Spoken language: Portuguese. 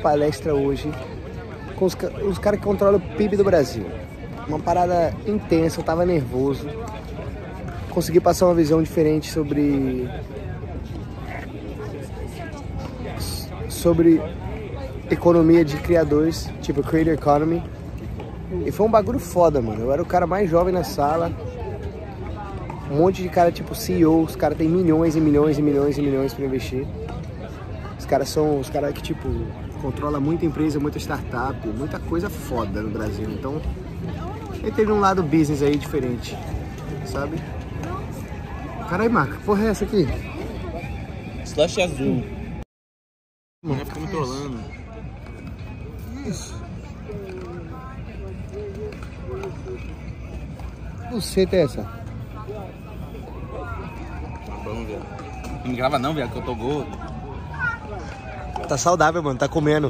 palestra hoje com os, os caras que controlam o PIB do Brasil. Uma parada intensa, eu tava nervoso. Consegui passar uma visão diferente sobre. sobre economia de criadores, tipo Creator Economy. E foi um bagulho foda, mano. Eu era o cara mais jovem na sala. Um monte de cara tipo CEO, os caras têm milhões e milhões e milhões e milhões para investir. Os caras são os caras que tipo controla muita empresa, muita startup, muita coisa foda no Brasil. Então, ele teve um lado business aí diferente, sabe? Caralho, Marca, que porra é essa aqui? Slash azul. Mano, Fica me trolando. Isso. Buceta é essa? Vamos ver. Não me grava não, velho, que eu tô gordo. Tá saudável, mano, tá comendo.